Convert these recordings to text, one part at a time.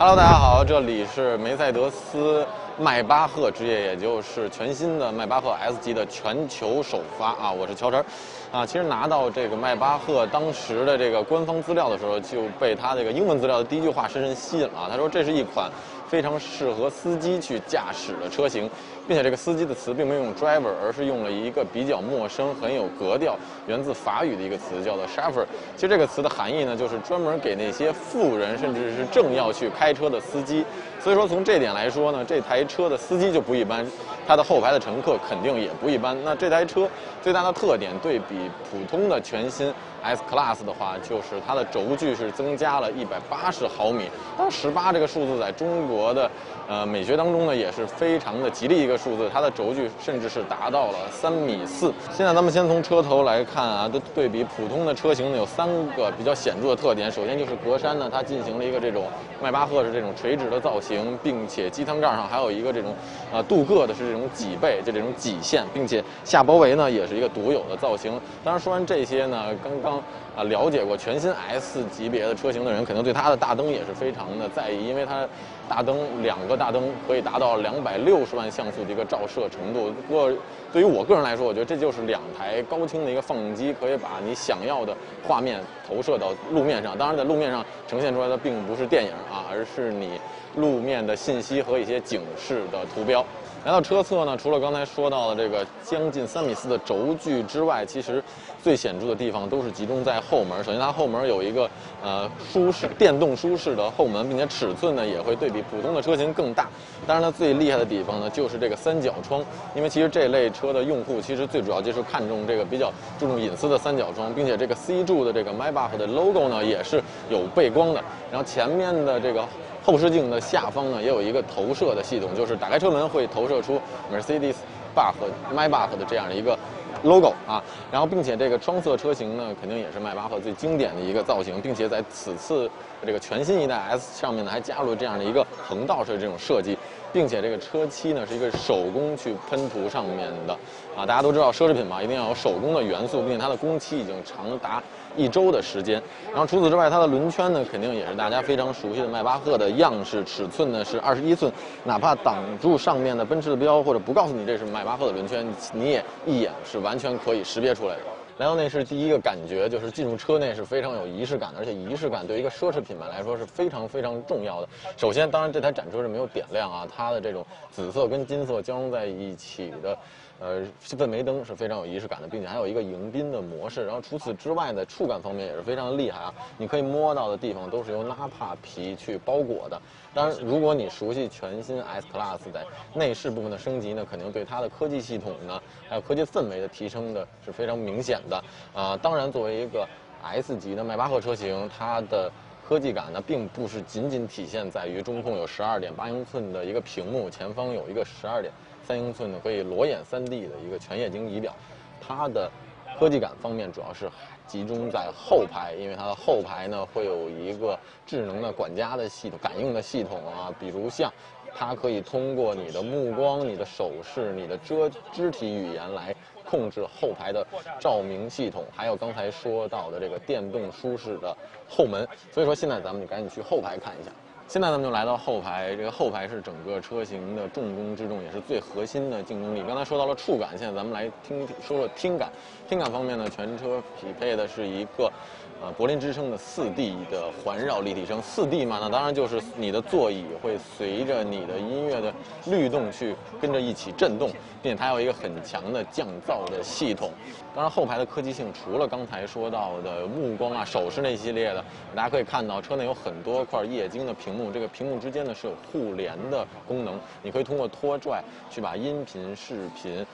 Hello，大家好，这里是梅赛德斯迈巴赫之夜，也就是全新的迈巴赫 S 级的全球首发啊！我是乔晨，啊，其实拿到这个迈巴赫当时的这个官方资料的时候，就被他这个英文资料的第一句话深深吸引了。他说这是一款非常适合司机去驾驶的车型，并且这个司机的词并没有用 driver，而是用了一个比较陌生、很有格调、源自法语的一个词，叫做 chauffeur。其实这个词的含义呢，就是专门给那些富人甚至是正要去开车的司机。所以说从这点来说呢，这台车的司机就不一般，它的后排的乘客肯定也不一般。那这台车最大的特点，对比普通的全新 S Class 的话，就是它的轴距是增加了一百八十毫米。当然十八这个数字在中国的呃美学当中呢，也是非常的吉利一个数字。它的轴距甚至是达到了三米四。现在咱们先从车头来看啊，的对比普通的车型呢，有三个比较显著的特点。首先就是格栅呢，它进行了一个这种迈巴赫是这种垂直的造型，并且机舱盖上还有一个这种呃镀铬的是这种脊背，就这种脊线，并且下包围呢也是一个独有的造型。当然说完这些呢，刚刚啊了解过全新 S 级别的车型的人，可能对它的大灯也是非常的在意，因为它大灯两个大灯可以达到两百六十万像素的一个照射程度。不过对于我个人来说，我觉得这就是两台高清的一个放映机，可以把你想要的画面投射到路面上。当然，在路面上呈现出来的并不是电影啊，而是你路面的信息和一些警示的图标。来到车侧呢，除了刚才说到的这个将近三米四的轴距之外，其实最显著的地方都是集中在后门。首先，它后门有一个呃舒适电动舒适的后门，并且尺寸呢也会对比普通的车型更大。当然，它最厉害的地方呢就是这个三角窗，因为其实这类车的用户其实最主要就是看重这个比较注重隐私的三角窗，并且这个 C 柱的这个 Maybach 的 logo 呢也是有背光的。然后前面的这个。后视镜的下方呢，也有一个投射的系统，就是打开车门会投射出 Mercedes Bach Maybach 的这样的一个 logo 啊。然后，并且这个双色车型呢，肯定也是迈巴赫最经典的一个造型，并且在此次这个全新一代 S 上面呢，还加入了这样的一个横道式这种设计，并且这个车漆呢是一个手工去喷涂上面的啊。大家都知道奢侈品嘛，一定要有手工的元素，并且它的工期已经长达。一周的时间，然后除此之外，它的轮圈呢，肯定也是大家非常熟悉的迈巴赫的样式，尺寸呢是二十一寸，哪怕挡住上面的奔驰的标，或者不告诉你这是迈巴赫的轮圈，你也一眼是完全可以识别出来的。来到内饰，第一个感觉就是进入车内是非常有仪式感的，而且仪式感对于一个奢侈品牌来说是非常非常重要的。首先，当然这台展车是没有点亮啊，它的这种紫色跟金色交融在一起的。呃，氛围灯是非常有仪式感的，并且还有一个迎宾的模式。然后除此之外呢，触感方面也是非常的厉害啊！你可以摸到的地方都是由纳帕皮去包裹的。当然，如果你熟悉全新 S Class 在内饰部分的升级呢，肯定对它的科技系统呢，还有科技氛围的提升的是非常明显的。啊，当然作为一个 S 级的迈巴赫车型，它的科技感呢，并不是仅仅体现在于中控有十二点八英寸的一个屏幕，前方有一个十二点。三英寸的可以裸眼 3D 的一个全液晶仪表，它的科技感方面主要是集中在后排，因为它的后排呢会有一个智能的管家的系统、感应的系统啊，比如像它可以通过你的目光、你的手势、你的遮肢体语言来控制后排的照明系统，还有刚才说到的这个电动舒适的后门。所以说现在咱们就赶紧去后排看一下。现在咱们就来到后排，这个后排是整个车型的重中之重，也是最核心的竞争力。刚才说到了触感，现在咱们来听说说听感。听感方面呢，全车匹配的是一个。呃，柏林之声的四 D 的环绕立体声，四 D 嘛，那当然就是你的座椅会随着你的音乐的律动去跟着一起震动，并且它有一个很强的降噪的系统。当然，后排的科技性除了刚才说到的目光啊、手势那一系列的，大家可以看到车内有很多块液晶的屏这个屏幕之间呢是有互联的功能，你可以通过拖拽去把音频、视频。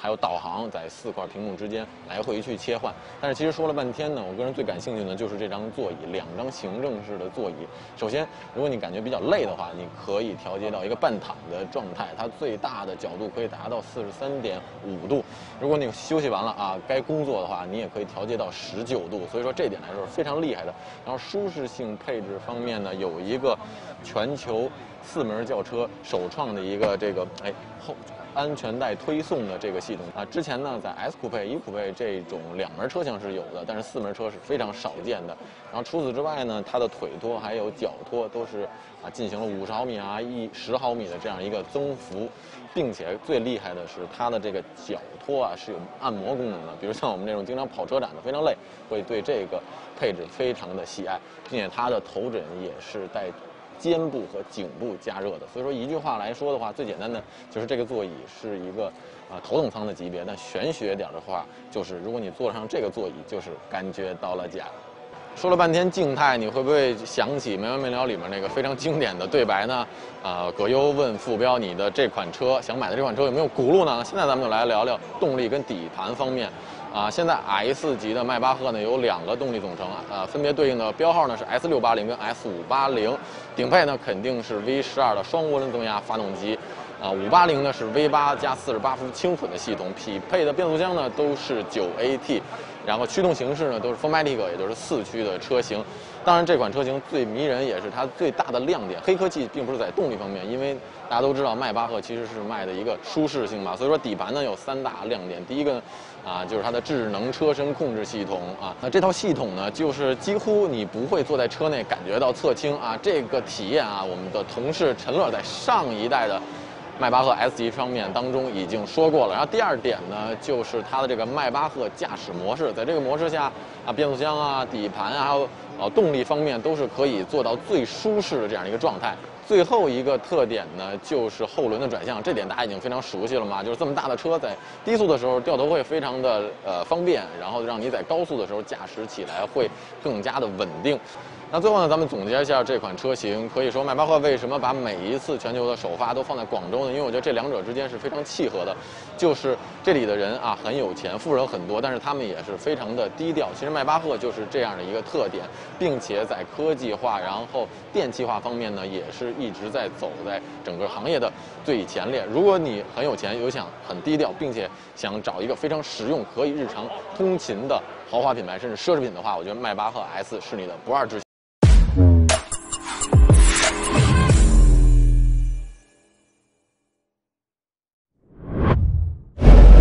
还有导航在四块屏幕之间来回去切换，但是其实说了半天呢，我个人最感兴趣的就是这张座椅，两张行政式的座椅。首先，如果你感觉比较累的话，你可以调节到一个半躺的状态，它最大的角度可以达到四十三点五度。如果你休息完了啊，该工作的话，你也可以调节到十九度。所以说这点来说是非常厉害的。然后舒适性配置方面呢，有一个全球四门轿车首创的一个这个哎后。安全带推送的这个系统啊。之前呢，在 S 酷配、E 酷配这种两门车型是有的，但是四门车是非常少见的。然后除此之外呢，它的腿托还有脚托都是啊进行了五十毫米啊一十毫米的这样一个增幅，并且最厉害的是它的这个脚托啊是有按摩功能的。比如像我们这种经常跑车展的非常累，会对这个配置非常的喜爱，并且它的头枕也是带。肩部和颈部加热的，所以说一句话来说的话，最简单的就是这个座椅是一个啊头等舱的级别。但玄学点的话，就是如果你坐上这个座椅，就是感觉到了家。说了半天静态，你会不会想起《没完没了》里面那个非常经典的对白呢？啊，葛优问傅彪：“你的这款车想买的这款车有没有轱辘呢？”现在咱们就来聊聊动力跟底盘方面。啊，现在 S 级的迈巴赫呢有两个动力总成啊，分别对应的标号呢是 S 六八零跟 S 五八零，顶配呢肯定是 V 十二的双涡轮增压发动机，啊，五八零呢是 V 八加四十八伏轻混的系统，匹配的变速箱呢都是九 AT，然后驱动形式呢都是 4MATIC，也就是四驱的车型。当然，这款车型最迷人也是它最大的亮点，黑科技并不是在动力方面，因为大家都知道迈巴赫其实是卖的一个舒适性嘛，所以说底盘呢有三大亮点，第一个。啊，就是它的智能车身控制系统啊，那这套系统呢，就是几乎你不会坐在车内感觉到侧倾啊，这个体验啊，我们的同事陈乐在上一代的迈巴赫 S 级方面当中已经说过了。然后第二点呢，就是它的这个迈巴赫驾驶模式，在这个模式下啊，变速箱啊、底盘啊，还有呃动力方面都是可以做到最舒适的这样一个状态。最后一个特点呢，就是后轮的转向，这点大家已经非常熟悉了嘛。就是这么大的车，在低速的时候掉头会非常的呃方便，然后让你在高速的时候驾驶起来会更加的稳定。那最后呢，咱们总结一下这款车型，可以说迈巴赫为什么把每一次全球的首发都放在广州呢？因为我觉得这两者之间是非常契合的，就是这里的人啊很有钱，富人很多，但是他们也是非常的低调。其实迈巴赫就是这样的一个特点，并且在科技化然后电气化方面呢，也是一直在走在整个行业的最前列。如果你很有钱，又想很低调，并且想找一个非常实用可以日常通勤的豪华品牌，甚至奢侈品的话，我觉得迈巴赫 S 是你的不二之选。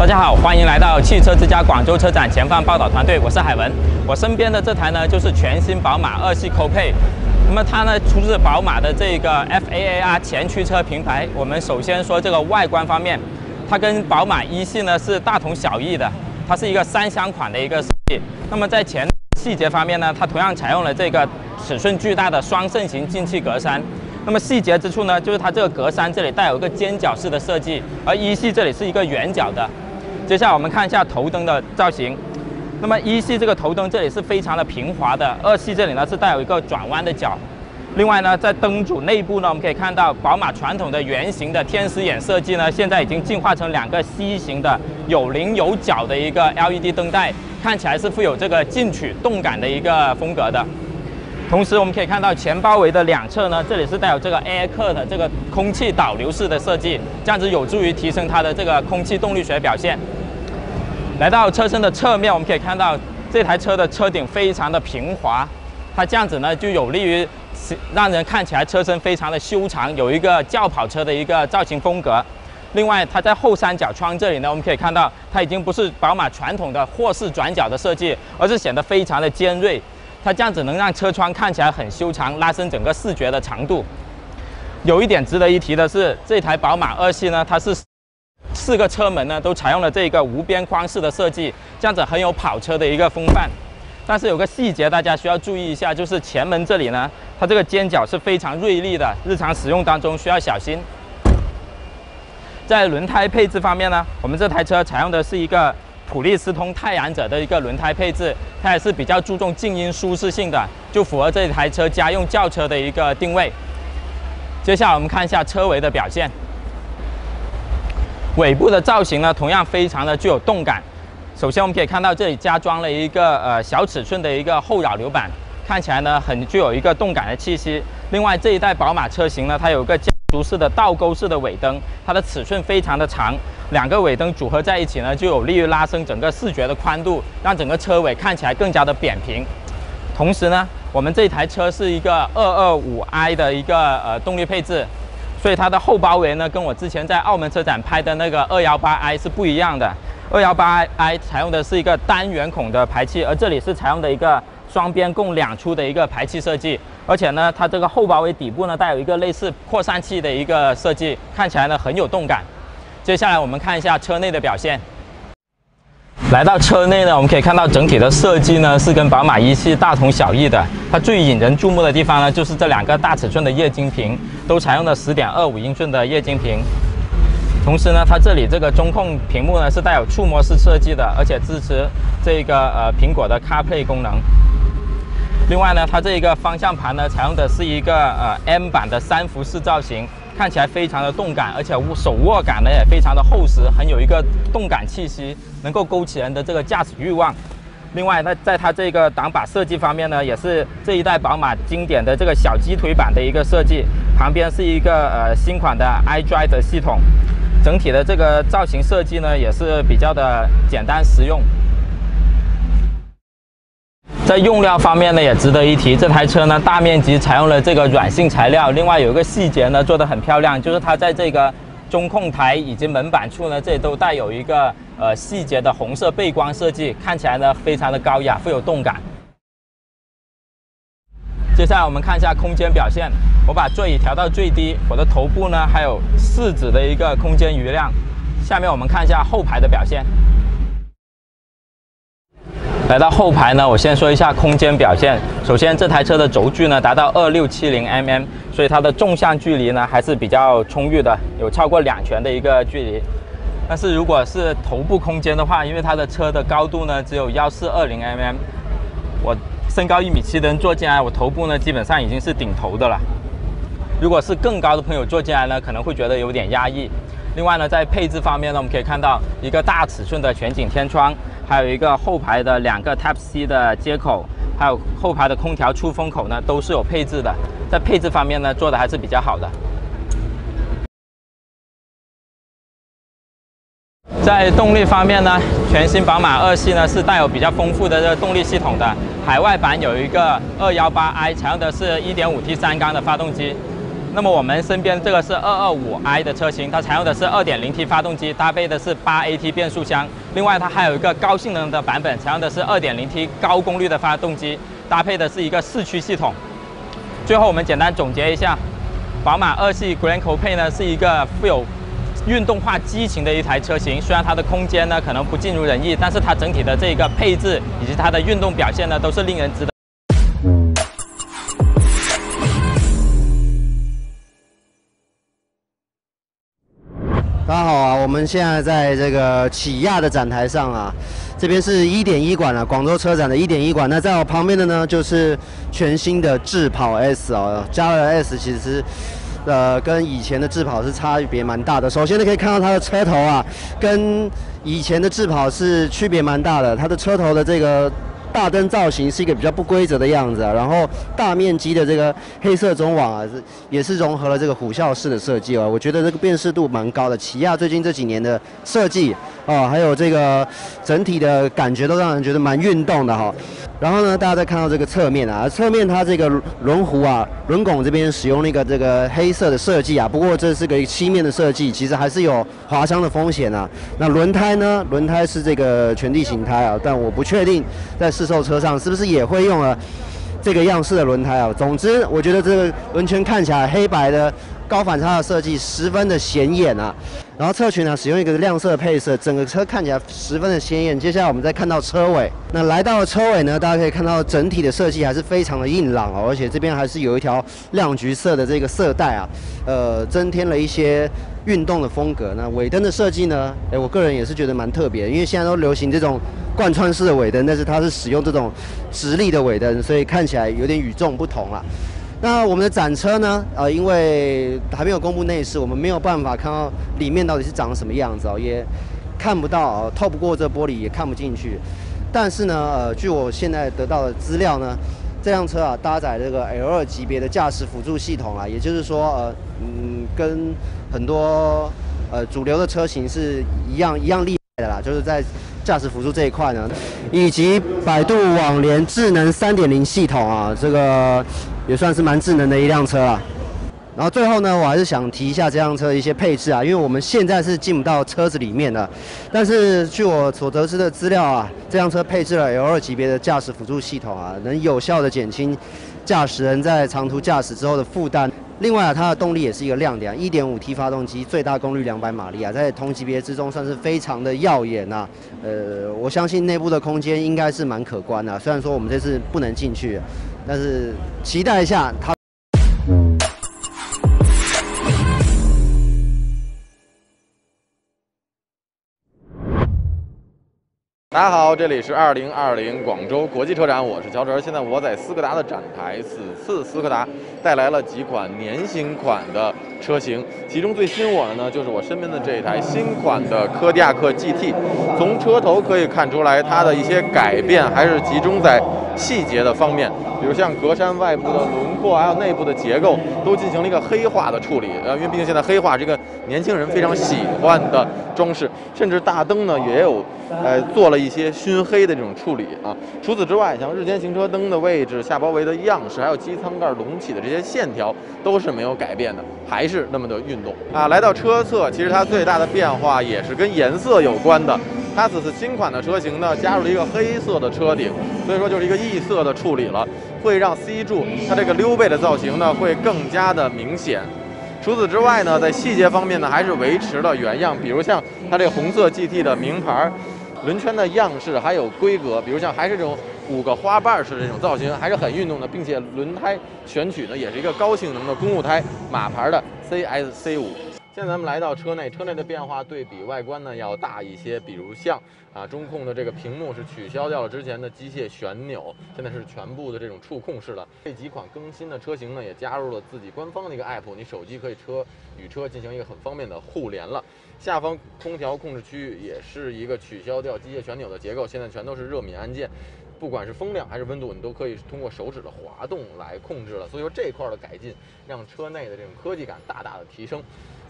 大家好，欢迎来到汽车之家广州车展前方报道团队，我是海文。我身边的这台呢，就是全新宝马二系 Coupe。那么它呢，出自宝马的这个 FAAR 前驱车平台。我们首先说这个外观方面，它跟宝马一系呢是大同小异的，它是一个三厢款的一个设计。那么在前细节方面呢，它同样采用了这个尺寸巨大的双肾型进气格栅。那么细节之处呢，就是它这个格栅这里带有一个尖角式的设计，而一系这里是一个圆角的。接下来我们看一下头灯的造型。那么一系这个头灯这里是非常的平滑的，二系这里呢是带有一个转弯的角。另外呢，在灯组内部呢，我们可以看到宝马传统的圆形的天使眼设计呢，现在已经进化成两个 C 型的有棱有角的一个 LED 灯带，看起来是富有这个进取动感的一个风格的。同时，我们可以看到前包围的两侧呢，这里是带有这个 Air Cut 的这个空气导流式的设计，这样子有助于提升它的这个空气动力学表现。来到车身的侧面，我们可以看到这台车的车顶非常的平滑，它这样子呢就有利于让人看起来车身非常的修长，有一个轿跑车的一个造型风格。另外，它在后三角窗这里呢，我们可以看到它已经不是宝马传统的霍式转角的设计，而是显得非常的尖锐。它这样子能让车窗看起来很修长，拉伸整个视觉的长度。有一点值得一提的是，这台宝马二系呢，它是四个车门呢都采用了这个无边框式的设计，这样子很有跑车的一个风范。但是有个细节大家需要注意一下，就是前门这里呢，它这个尖角是非常锐利的，日常使用当中需要小心。在轮胎配置方面呢，我们这台车采用的是一个。普利司通太阳者的一个轮胎配置，它也是比较注重静音舒适性的，就符合这台车家用轿车的一个定位。接下来我们看一下车尾的表现。尾部的造型呢，同样非常的具有动感。首先我们可以看到这里加装了一个呃小尺寸的一个后扰流板，看起来呢很具有一个动感的气息。另外这一代宝马车型呢，它有个家族式的倒钩式的尾灯，它的尺寸非常的长。两个尾灯组合在一起呢，就有利于拉伸整个视觉的宽度，让整个车尾看起来更加的扁平。同时呢，我们这台车是一个 225i 的一个呃动力配置，所以它的后包围呢，跟我之前在澳门车展拍的那个二幺八 i 是不一样的。二幺八 i 采用的是一个单圆孔的排气，而这里是采用的一个双边共两出的一个排气设计。而且呢，它这个后包围底部呢带有一个类似扩散器的一个设计，看起来呢很有动感。接下来我们看一下车内的表现。来到车内呢，我们可以看到整体的设计呢是跟宝马一系大同小异的。它最引人注目的地方呢，就是这两个大尺寸的液晶屏，都采用了十点二五英寸的液晶屏。同时呢，它这里这个中控屏幕呢是带有触摸式设计的，而且支持这个呃苹果的 CarPlay 功能。另外呢，它这一个方向盘呢采用的是一个呃 M 版的三辐式造型。看起来非常的动感，而且手握感呢也非常的厚实，很有一个动感气息，能够勾起人的这个驾驶欲望。另外，那在它这个挡把设计方面呢，也是这一代宝马经典的这个小鸡腿版的一个设计，旁边是一个呃新款的 iDrive 系统，整体的这个造型设计呢也是比较的简单实用。在用料方面呢，也值得一提。这台车呢，大面积采用了这个软性材料。另外有一个细节呢，做得很漂亮，就是它在这个中控台以及门板处呢，这里都带有一个呃细节的红色背光设计，看起来呢非常的高雅，富有动感。接下来我们看一下空间表现。我把座椅调到最低，我的头部呢还有四指的一个空间余量。下面我们看一下后排的表现。来到后排呢，我先说一下空间表现。首先，这台车的轴距呢达到二六七零 mm，所以它的纵向距离呢还是比较充裕的，有超过两拳的一个距离。但是如果是头部空间的话，因为它的车的高度呢只有幺四二零 mm，我身高一米七的人坐进来，我头部呢基本上已经是顶头的了。如果是更高的朋友坐进来呢，可能会觉得有点压抑。另外呢，在配置方面呢，我们可以看到一个大尺寸的全景天窗。还有一个后排的两个 Type C 的接口，还有后排的空调出风口呢，都是有配置的。在配置方面呢，做的还是比较好的。在动力方面呢，全新宝马二系呢是带有比较丰富的这个动力系统的。海外版有一个 218i，采用的是 1.5T 三缸的发动机。那么我们身边这个是 225i 的车型，它采用的是 2.0T 发动机，搭配的是 8AT 变速箱。另外，它还有一个高性能的版本，采用的是 2.0T 高功率的发动机，搭配的是一个四驱系统。最后，我们简单总结一下，宝马二系 Grand Coupe 呢是一个富有运动化激情的一台车型。虽然它的空间呢可能不尽如人意，但是它整体的这一个配置以及它的运动表现呢都是令人值得。大家好，我们现在在这个起亚的展台上啊，这边是一点一馆了，广州车展的一点一馆。那在我旁边的呢，就是全新的智跑 S 哦，加了 S 其实，呃，跟以前的智跑是差别蛮大的。首先呢，可以看到它的车头啊，跟以前的智跑是区别蛮大的，它的车头的这个。大灯造型是一个比较不规则的样子，然后大面积的这个黑色中网啊，是也是融合了这个虎啸式的设计啊，我觉得这个辨识度蛮高的。起亚最近这几年的设计啊，还有这个整体的感觉都让人觉得蛮运动的哈。然后呢，大家再看到这个侧面啊，侧面它这个轮毂啊、轮拱这边使用了一个这个黑色的设计啊，不过这是个漆面的设计，其实还是有划伤的风险啊。那轮胎呢？轮胎是这个全地形胎啊，但我不确定在试售车上是不是也会用了这个样式的轮胎啊。总之，我觉得这个轮圈看起来黑白的。高反差的设计十分的显眼啊，然后侧裙呢使用一个亮色配色，整个车看起来十分的鲜艳。接下来我们再看到车尾，那来到车尾呢，大家可以看到整体的设计还是非常的硬朗哦，而且这边还是有一条亮橘色的这个色带啊，呃，增添了一些运动的风格。那尾灯的设计呢，哎，我个人也是觉得蛮特别，因为现在都流行这种贯穿式的尾灯，但是它是使用这种直立的尾灯，所以看起来有点与众不同了。那我们的展车呢？呃，因为还没有公布内饰，我们没有办法看到里面到底是长什么样子哦，也看不到，透不过这玻璃也看不进去。但是呢，呃，据我现在得到的资料呢，这辆车啊搭载这个 L2 级别的驾驶辅助系统啊，也就是说，呃，嗯，跟很多呃主流的车型是一样一样厉害的啦，就是在驾驶辅助这一块呢，以及百度网联智能3.0系统啊，这个。也算是蛮智能的一辆车了。然后最后呢，我还是想提一下这辆车的一些配置啊，因为我们现在是进不到车子里面的，但是据我所得知的资料啊，这辆车配置了 L2 级别的驾驶辅助系统啊，能有效的减轻驾驶人在长途驾驶之后的负担。另外啊，它的动力也是一个亮点，1.5T 发动机，最大功率200马力啊，在同级别之中算是非常的耀眼呐。呃，我相信内部的空间应该是蛮可观的，虽然说我们这次不能进去，但是期待一下它。大家好，这里是二零二零广州国际车展，我是乔哲。现在我在斯柯达的展台，此次斯柯达带来了几款年型款的车型，其中最吸引我的呢，就是我身边的这一台新款的柯迪亚克 GT。从车头可以看出来，它的一些改变还是集中在细节的方面，比如像格栅外部的轮廓，还有内部的结构，都进行了一个黑化的处理。呃，因为毕竟现在黑化这个年轻人非常喜欢的装饰，甚至大灯呢也有。呃，做了一些熏黑的这种处理啊。除此之外，像日间行车灯的位置、下包围的样式，还有机舱盖隆起的这些线条，都是没有改变的，还是那么的运动啊。来到车侧，其实它最大的变化也是跟颜色有关的。它此次新款的车型呢，加入了一个黑色的车顶，所以说就是一个异色的处理了，会让 C 柱它这个溜背的造型呢，会更加的明显。除此之外呢，在细节方面呢，还是维持了原样，比如像它这红色 GT 的名牌。轮圈的样式还有规格，比如像还是这种五个花瓣式的这种造型，还是很运动的，并且轮胎选取呢也是一个高性能的公路胎，马牌的 CSC 五。现在咱们来到车内，车内的变化对比外观呢要大一些，比如像啊中控的这个屏幕是取消掉了之前的机械旋钮，现在是全部的这种触控式的。这几款更新的车型呢也加入了自己官方的一个 app，你手机可以车与车进行一个很方便的互联了。下方空调控制区域也是一个取消掉机械旋钮的结构，现在全都是热敏按键。不管是风量还是温度，你都可以通过手指的滑动来控制了。所以说这块的改进让车内的这种科技感大大的提升。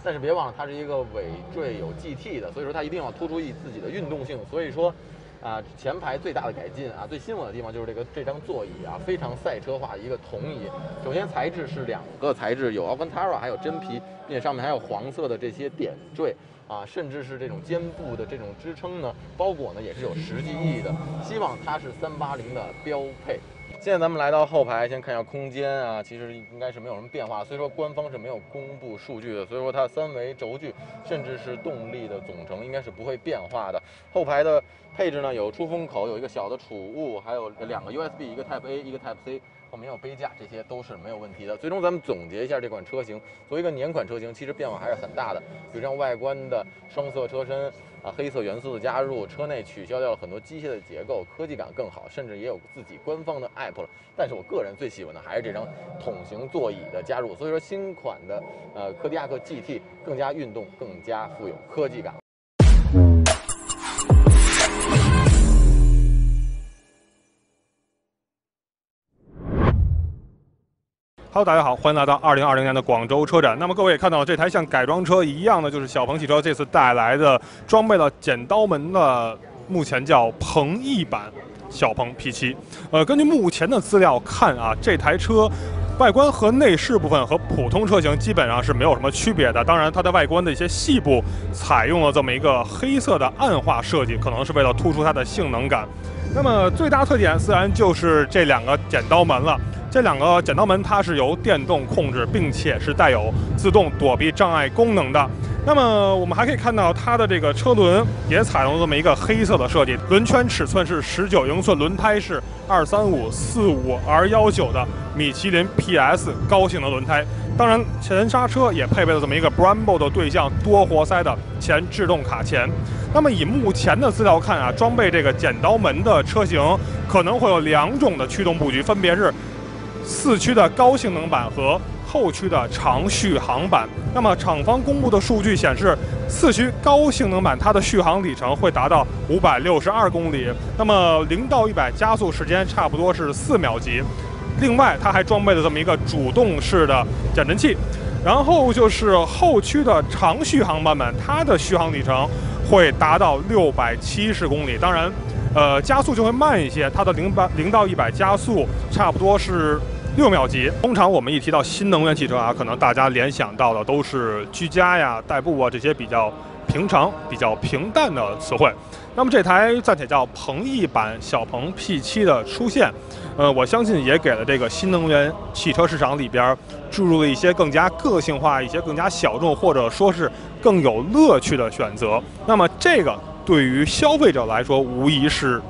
但是别忘了，它是一个尾缀有 GT 的，所以说它一定要突出一自己的运动性。所以说，啊，前排最大的改进啊，最吸引我的地方就是这个这张座椅啊，非常赛车化一个铜椅。首先材质是两个材质，有 Alcantara 还有真皮，并且上面还有黄色的这些点缀。啊，甚至是这种肩部的这种支撑呢，包裹呢也是有实际意义的。希望它是三八零的标配。现在咱们来到后排，先看一下空间啊，其实应该是没有什么变化。所以说官方是没有公布数据的，所以说它三维轴距甚至是动力的总成应该是不会变化的。后排的配置呢，有出风口，有一个小的储物，还有两个 USB，一个 Type A，一个 Type C。后面有杯架，这些都是没有问题的。最终咱们总结一下这款车型，作为一个年款车型，其实变化还是很大的。比如像外观的双色车身啊，黑色元素的加入，车内取消掉了很多机械的结构，科技感更好，甚至也有自己官方的 app 了。但是我个人最喜欢的还是这张桶型座椅的加入。所以说新款的呃柯迪亚克 GT 更加运动，更加富有科技感。Hello，大家好，欢迎来到二零二零年的广州车展。那么各位也看到了，这台像改装车一样的，就是小鹏汽车这次带来的装备了剪刀门的，目前叫鹏翼版小鹏 P7。呃，根据目前的资料看啊，这台车外观和内饰部分和普通车型基本上是没有什么区别的。当然，它的外观的一些细部采用了这么一个黑色的暗化设计，可能是为了突出它的性能感。那么最大特点自然就是这两个剪刀门了。这两个剪刀门它是由电动控制，并且是带有自动躲避障碍功能的。那么我们还可以看到它的这个车轮也采用这么一个黑色的设计，轮圈尺寸是十九英寸，轮胎是二三五四五 R 幺九的米其林 PS 高性能轮胎。当然，前刹车也配备了这么一个 Brembo 的对向多活塞的前制动卡钳。那么以目前的资料看啊，装备这个剪刀门的车型可能会有两种的驱动布局，分别是。四驱的高性能版和后驱的长续航版。那么厂方公布的数据显示，四驱高性能版它的续航里程会达到五百六十二公里，那么零到一百加速时间差不多是四秒级。另外，它还装备了这么一个主动式的减震器。然后就是后驱的长续航版本，它的续航里程会达到六百七十公里。当然，呃，加速就会慢一些，它的零百零到一百加速差不多是。六秒级。通常我们一提到新能源汽车啊，可能大家联想到的都是居家呀、代步啊这些比较平常、比较平淡的词汇。那么这台暂且叫鹏翼版小鹏 P7 的出现，呃，我相信也给了这个新能源汽车市场里边注入了一些更加个性化、一些更加小众或者说是更有乐趣的选择。那么这个对于消费者来说，无疑是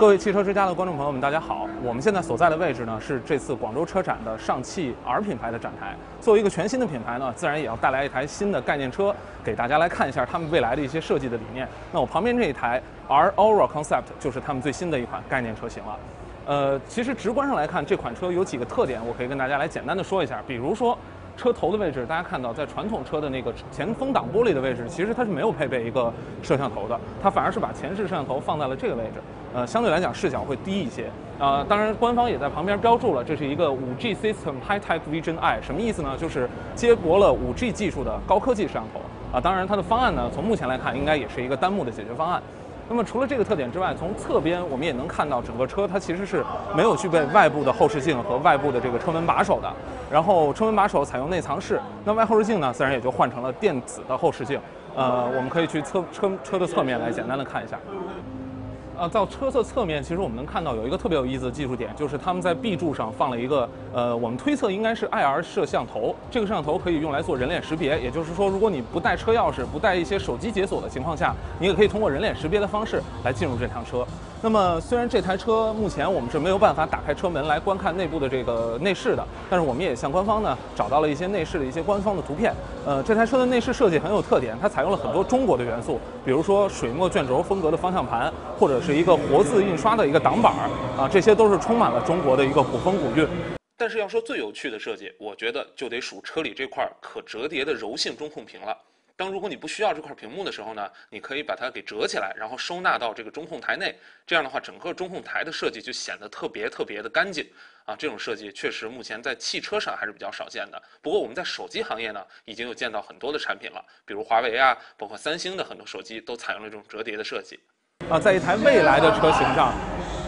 各位汽车之家的观众朋友们，大家好。我们现在所在的位置呢，是这次广州车展的上汽 R 品牌的展台。作为一个全新的品牌呢，自然也要带来一台新的概念车，给大家来看一下他们未来的一些设计的理念。那我旁边这一台 R Aura Concept 就是他们最新的一款概念车型了。呃，其实直观上来看，这款车有几个特点，我可以跟大家来简单的说一下。比如说，车头的位置，大家看到在传统车的那个前风挡玻璃的位置，其实它是没有配备一个摄像头的，它反而是把前置摄像头放在了这个位置。呃，相对来讲视角会低一些。啊，当然官方也在旁边标注了，这是一个 5G System High Tech Vision i，什么意思呢？就是接驳了 5G 技术的高科技摄像头。啊，当然它的方案呢，从目前来看，应该也是一个单目的解决方案。那么除了这个特点之外，从侧边我们也能看到，整个车它其实是没有具备外部的后视镜和外部的这个车门把手的。然后车门把手采用内藏式，那外后视镜呢，自然也就换成了电子的后视镜。呃，我们可以去侧车车的侧面来简单的看一下。啊，到车侧侧面，其实我们能看到有一个特别有意思的技术点，就是他们在 B 柱上放了一个，呃，我们推测应该是 IR 摄像头。这个摄像头可以用来做人脸识别，也就是说，如果你不带车钥匙、不带一些手机解锁的情况下，你也可以通过人脸识别的方式来进入这辆车。那么，虽然这台车目前我们是没有办法打开车门来观看内部的这个内饰的，但是我们也向官方呢找到了一些内饰的一些官方的图片。呃，这台车的内饰设计很有特点，它采用了很多中国的元素，比如说水墨卷轴风格的方向盘，或者是一个活字印刷的一个挡板儿啊，这些都是充满了中国的一个古风古韵。但是要说最有趣的设计，我觉得就得数车里这块可折叠的柔性中控屏了。当如果你不需要这块屏幕的时候呢，你可以把它给折起来，然后收纳到这个中控台内。这样的话，整个中控台的设计就显得特别特别的干净啊！这种设计确实目前在汽车上还是比较少见的。不过我们在手机行业呢，已经有见到很多的产品了，比如华为啊，包括三星的很多手机都采用了这种折叠的设计。啊，在一台未来的车型上，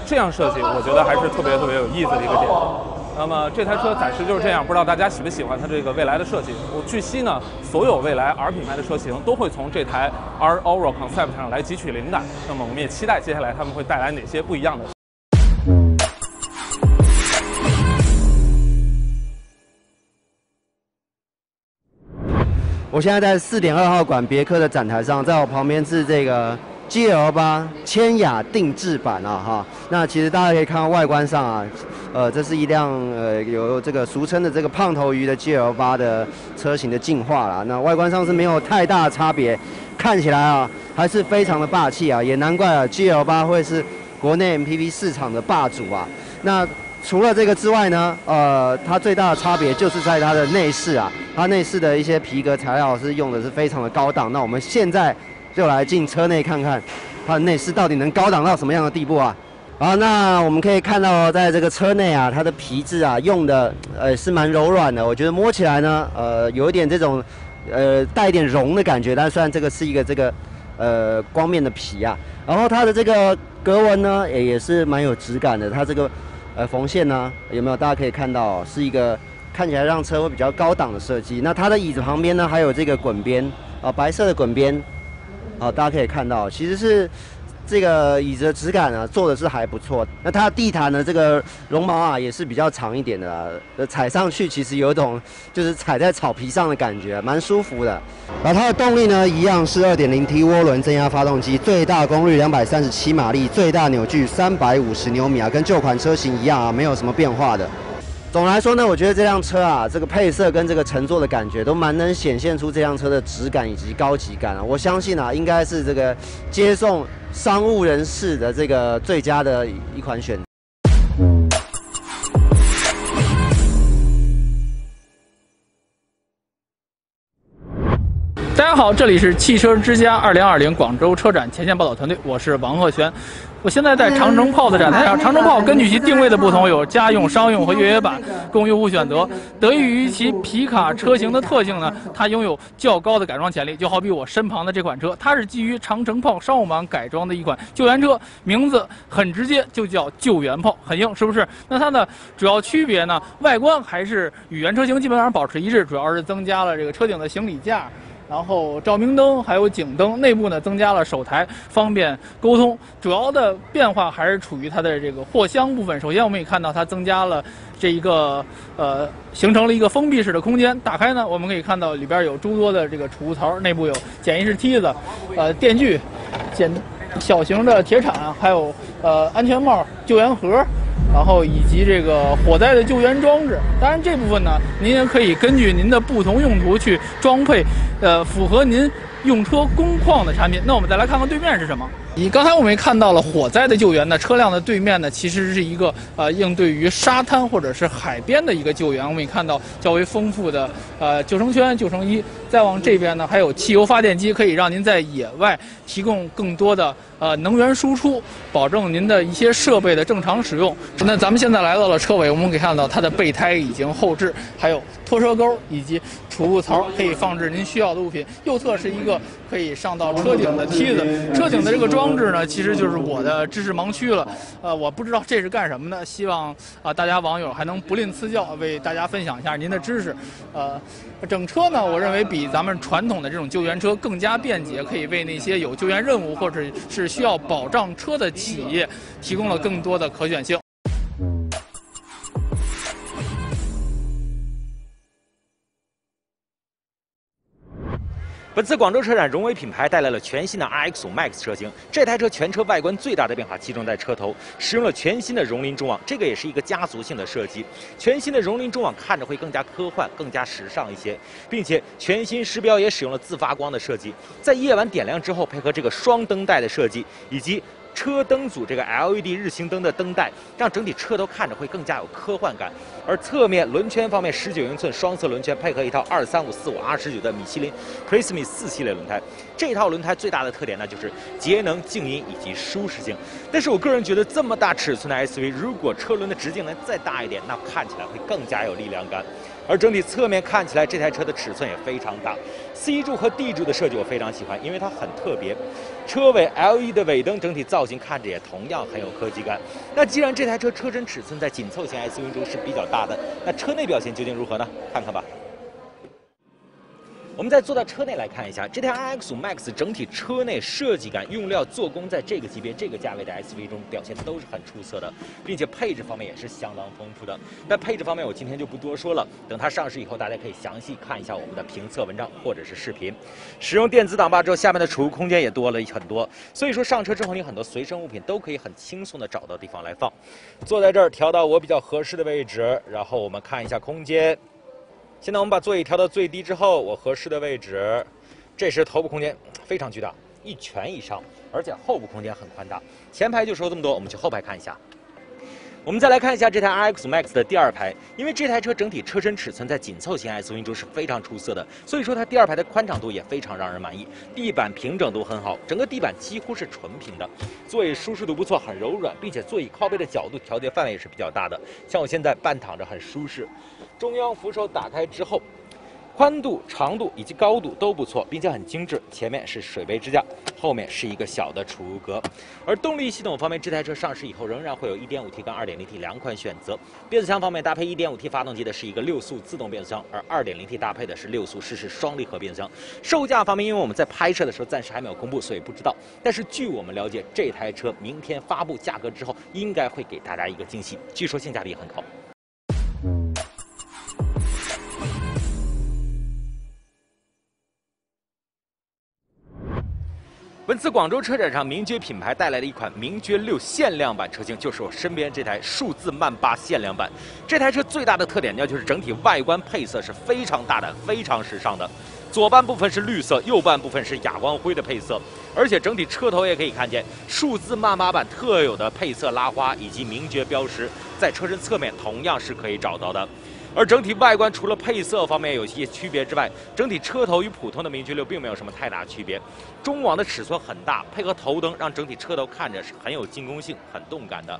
这样设计我觉得还是特别特别有意思的一个点。那么这台车暂时就是这样，不知道大家喜不喜欢它这个未来的设计。我据悉呢，所有未来 R 品牌的车型都会从这台 R Aura Concept 上来汲取灵感。那么我们也期待接下来他们会带来哪些不一样的。我现在在四点二号馆别克的展台上，在我旁边是这个 GL 八千雅定制版啊哈。那其实大家可以看到外观上啊，呃，这是一辆呃有这个俗称的这个胖头鱼的 GL 八的车型的进化啦。那外观上是没有太大的差别，看起来啊还是非常的霸气啊，也难怪啊 GL 八会是国内 MPV 市场的霸主啊。那除了这个之外呢，呃，它最大的差别就是在它的内饰啊，它内饰的一些皮革材料是用的是非常的高档。那我们现在就来进车内看看它的内饰到底能高档到什么样的地步啊？好，那我们可以看到在这个车内啊，它的皮质啊用的呃是蛮柔软的，我觉得摸起来呢，呃，有一点这种呃带一点绒的感觉。但虽然这个是一个这个呃光面的皮啊，然后它的这个格纹呢也也是蛮有质感的，它这个。呃，缝线呢有没有？大家可以看到，是一个看起来让车会比较高档的设计。那它的椅子旁边呢，还有这个滚边啊，白色的滚边，好，大家可以看到，其实是。这个椅子的质感呢，做的是还不错。那它的地毯呢，这个绒毛啊，也是比较长一点的，踩上去其实有一种就是踩在草皮上的感觉，蛮舒服的。然后它的动力呢，一样是 2.0T 涡轮增压发动机，最大功率237马力，最大扭矩350牛米啊，跟旧款车型一样啊，没有什么变化的。总的来说呢，我觉得这辆车啊，这个配色跟这个乘坐的感觉都蛮能显现出这辆车的质感以及高级感啊。我相信啊，应该是这个接送商务人士的这个最佳的一款选。大家好，这里是汽车之家二零二零广州车展前线报道团队，我是王鹤轩。我现在在长城炮的展台上，长城炮根据其定位的不同，有家用、商用和越野版供用户选择。得益于其皮卡车型的特性呢，它拥有较高的改装潜力。就好比我身旁的这款车，它是基于长城炮商务版改装的一款救援车，名字很直接，就叫救援炮，很硬，是不是？那它的主要区别呢？外观还是与原车型基本上保持一致，主要是增加了这个车顶的行李架。然后照明灯还有警灯，内部呢增加了手台，方便沟通。主要的变化还是处于它的这个货箱部分。首先我们可以看到它增加了这一个呃，形成了一个封闭式的空间。打开呢，我们可以看到里边有诸多的这个储物槽，内部有简易式梯子、呃电锯、简小型的铁铲，还有呃安全帽、救援盒。然后以及这个火灾的救援装置，当然这部分呢，您也可以根据您的不同用途去装配，呃，符合您用车工况的产品。那我们再来看看对面是什么。你刚才我们也看到了火灾的救援呢，车辆的对面呢，其实是一个呃应对于沙滩或者是海边的一个救援。我们也看到较为丰富的呃救生圈、救生衣。再往这边呢，还有汽油发电机，可以让您在野外提供更多的呃能源输出，保证您的一些设备的正常使用。那咱们现在来到了车尾，我们可以看到它的备胎已经后置，还有拖车钩以及储物槽，可以放置您需要的物品。右侧是一个可以上到车顶的梯子，车顶的这个装。置呢，其实就是我的知识盲区了。呃，我不知道这是干什么的，希望啊大家网友还能不吝赐教，为大家分享一下您的知识。呃，整车呢，我认为比咱们传统的这种救援车更加便捷，可以为那些有救援任务或者是需要保障车的企业提供了更多的可选性。本次广州车展，荣威品牌带来了全新的 RX 5 Max 车型。这台车全车外观最大的变化集中在车头，使用了全新的荣麟中网，这个也是一个家族性的设计。全新的荣麟中网看着会更加科幻、更加时尚一些，并且全新时标也使用了自发光的设计，在夜晚点亮之后，配合这个双灯带的设计，以及。车灯组这个 LED 日行灯的灯带，让整体车头看着会更加有科幻感。而侧面轮圈方面，十九英寸双色轮圈配合一套二三五四五 R 十九的米其林 Prismy 四系列轮胎。这套轮胎最大的特点呢，就是节能、静音以及舒适性。但是我个人觉得，这么大尺寸的 SUV，如果车轮的直径能再大一点，那看起来会更加有力量感。而整体侧面看起来，这台车的尺寸也非常大。C 柱和 D 柱的设计我非常喜欢，因为它很特别。车尾 LED 的尾灯整体造型看着也同样很有科技感。那既然这台车车身尺寸在紧凑型 SUV 中是比较大的，那车内表现究竟如何呢？看看吧。我们再坐到车内来看一下，这台 RX 5 Max 整体车内设计感、用料、做工，在这个级别、这个价位的 SUV 中表现都是很出色的，并且配置方面也是相当丰富的。那配置方面，我今天就不多说了，等它上市以后，大家可以详细看一下我们的评测文章或者是视频。使用电子挡把之后，下面的储物空间也多了很多，所以说上车之后，你很多随身物品都可以很轻松的找到地方来放。坐在这儿，调到我比较合适的位置，然后我们看一下空间。现在我们把座椅调到最低之后，我合适的位置，这时头部空间非常巨大，一拳以上，而且后部空间很宽大。前排就说这么多，我们去后排看一下。我们再来看一下这台 RX Max 的第二排，因为这台车整体车身尺寸在紧凑型 SUV 中是非常出色的，所以说它第二排的宽敞度也非常让人满意，地板平整度很好，整个地板几乎是纯平的，座椅舒适度不错，很柔软，并且座椅靠背的角度调节范围也是比较大的，像我现在半躺着很舒适，中央扶手打开之后。宽度、长度以及高度都不错，并且很精致。前面是水杯支架，后面是一个小的储物格。而动力系统方面，这台车上市以后仍然会有 1.5T 跟 2.0T 两款选择。变速箱方面，搭配 1.5T 发动机的是一个六速自动变速箱，而 2.0T 搭配的是六速湿式双离合变速箱。售价方面，因为我们在拍摄的时候暂时还没有公布，所以不知道。但是据我们了解，这台车明天发布价格之后，应该会给大家一个惊喜。据说性价比很高。本次广州车展上，名爵品牌带来的一款名爵六限量版车型，就是我身边这台数字曼巴限量版。这台车最大的特点呢，就是整体外观配色是非常大胆、非常时尚的。左半部分是绿色，右半部分是哑光灰的配色，而且整体车头也可以看见数字曼巴版特有的配色拉花以及名爵标识，在车身侧面同样是可以找到的。而整体外观除了配色方面有些区别之外，整体车头与普通的名爵六并没有什么太大区别。中网的尺寸很大，配合头灯，让整体车头看着是很有进攻性、很动感的。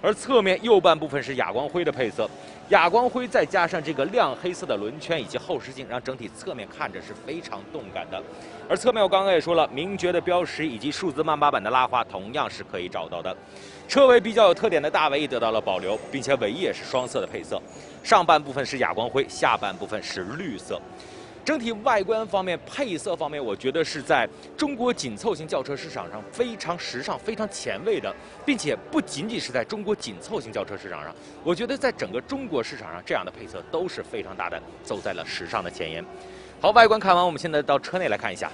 而侧面右半部分是哑光灰的配色，哑光灰再加上这个亮黑色的轮圈以及后视镜，让整体侧面看着是非常动感的。而侧面我刚刚也说了，名爵的标识以及数字曼巴版的拉花同样是可以找到的。车尾比较有特点的大尾翼得到了保留，并且尾翼也是双色的配色，上半部分是哑光灰，下半部分是绿色。整体外观方面、配色方面，我觉得是在中国紧凑型轿车市场上非常时尚、非常前卫的，并且不仅仅是在中国紧凑型轿车市场上，我觉得在整个中国市场上，这样的配色都是非常大的，走在了时尚的前沿。好，外观看完，我们现在到车内来看一下。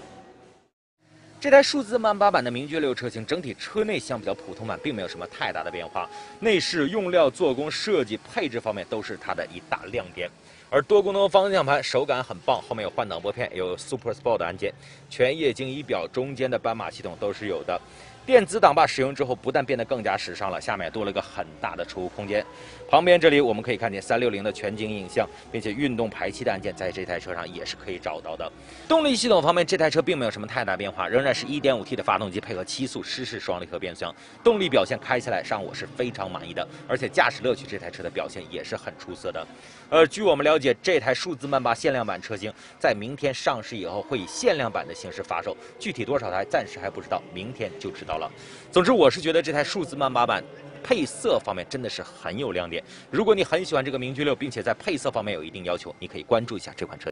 这台数字曼巴版的名爵六车型，整体车内相比较普通版并没有什么太大的变化，内饰、用料、做工、设计、配置方面都是它的一大亮点。而多功能方向盘手感很棒，后面有换挡拨片，有 Super Sport 的按键，全液晶仪表，中间的斑马系统都是有的。电子挡把使用之后，不但变得更加时尚了，下面多了个很大的储物空间。旁边这里我们可以看见三六零的全景影像，并且运动排气的按键在这台车上也是可以找到的。动力系统方面，这台车并没有什么太大变化，仍然是一点五 T 的发动机配合七速湿式双离合变速箱，动力表现开起来让我是非常满意的，而且驾驶乐趣这台车的表现也是很出色的。呃，据我们了解，这台数字曼巴限量版车型在明天上市以后会以限量版的形式发售，具体多少台暂时还不知道，明天就知道。了，总之我是觉得这台数字曼巴版配色方面真的是很有亮点。如果你很喜欢这个名爵六，并且在配色方面有一定要求，你可以关注一下这款车。